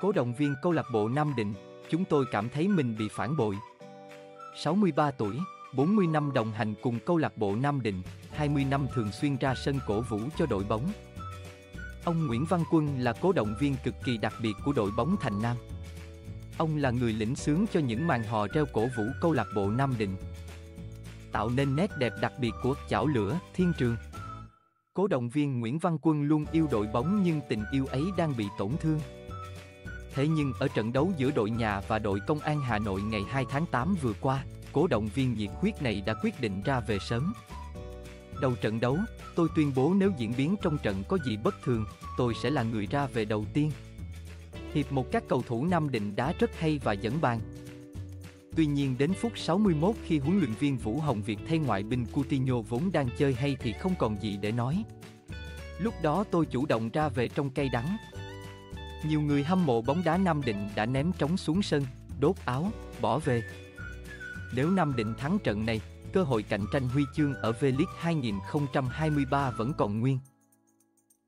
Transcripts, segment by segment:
Cố động viên câu lạc bộ Nam Định, chúng tôi cảm thấy mình bị phản bội. 63 tuổi, 40 năm đồng hành cùng câu lạc bộ Nam Định, 20 năm thường xuyên ra sân cổ vũ cho đội bóng. Ông Nguyễn Văn Quân là cố động viên cực kỳ đặc biệt của đội bóng Thành Nam. Ông là người lĩnh sướng cho những màn hò reo cổ vũ câu lạc bộ Nam Định. Tạo nên nét đẹp đặc biệt của chảo lửa, thiên trường. Cố động viên Nguyễn Văn Quân luôn yêu đội bóng nhưng tình yêu ấy đang bị tổn thương. Thế nhưng ở trận đấu giữa đội nhà và đội công an Hà Nội ngày 2 tháng 8 vừa qua, cổ động viên nhiệt huyết này đã quyết định ra về sớm. Đầu trận đấu, tôi tuyên bố nếu diễn biến trong trận có gì bất thường, tôi sẽ là người ra về đầu tiên. Hiệp một các cầu thủ Nam Định đá rất hay và dẫn bàn. Tuy nhiên đến phút 61 khi huấn luyện viên Vũ Hồng Việt thay ngoại binh Coutinho vốn đang chơi hay thì không còn gì để nói. Lúc đó tôi chủ động ra về trong cây đắng. Nhiều người hâm mộ bóng đá Nam Định đã ném trống xuống sân, đốt áo, bỏ về. Nếu Nam Định thắng trận này, cơ hội cạnh tranh huy chương ở V-League 2023 vẫn còn nguyên.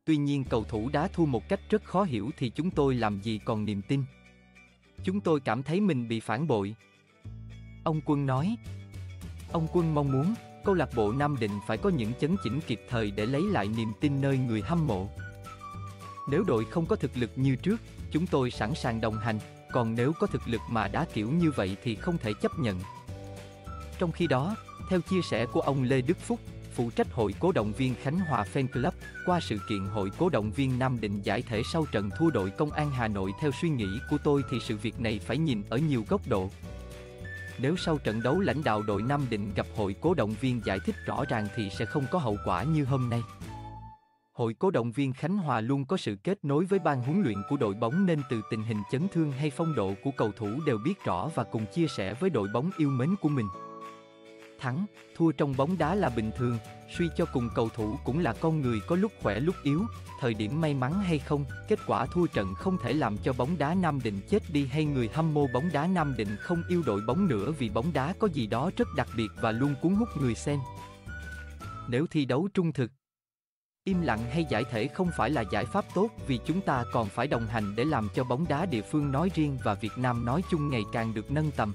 Tuy nhiên cầu thủ đá thua một cách rất khó hiểu thì chúng tôi làm gì còn niềm tin. Chúng tôi cảm thấy mình bị phản bội. Ông Quân nói. Ông Quân mong muốn câu lạc bộ Nam Định phải có những chấn chỉnh kịp thời để lấy lại niềm tin nơi người hâm mộ. Nếu đội không có thực lực như trước, chúng tôi sẵn sàng đồng hành, còn nếu có thực lực mà đá kiểu như vậy thì không thể chấp nhận. Trong khi đó, theo chia sẻ của ông Lê Đức Phúc, phụ trách hội cố động viên Khánh Hòa Fan Club, qua sự kiện hội cố động viên Nam Định giải thể sau trận thua đội Công an Hà Nội theo suy nghĩ của tôi thì sự việc này phải nhìn ở nhiều góc độ. Nếu sau trận đấu lãnh đạo đội Nam Định gặp hội cố động viên giải thích rõ ràng thì sẽ không có hậu quả như hôm nay. Hội cố động viên Khánh Hòa luôn có sự kết nối với ban huấn luyện của đội bóng nên từ tình hình chấn thương hay phong độ của cầu thủ đều biết rõ và cùng chia sẻ với đội bóng yêu mến của mình thắng, thua trong bóng đá là bình thường, suy cho cùng cầu thủ cũng là con người có lúc khỏe lúc yếu, thời điểm may mắn hay không, kết quả thua trận không thể làm cho bóng đá Nam Định chết đi hay người hâm mộ bóng đá Nam Định không yêu đội bóng nữa vì bóng đá có gì đó rất đặc biệt và luôn cuốn hút người xem. Nếu thi đấu trung thực, Im lặng hay giải thể không phải là giải pháp tốt vì chúng ta còn phải đồng hành để làm cho bóng đá địa phương nói riêng và Việt Nam nói chung ngày càng được nâng tầm.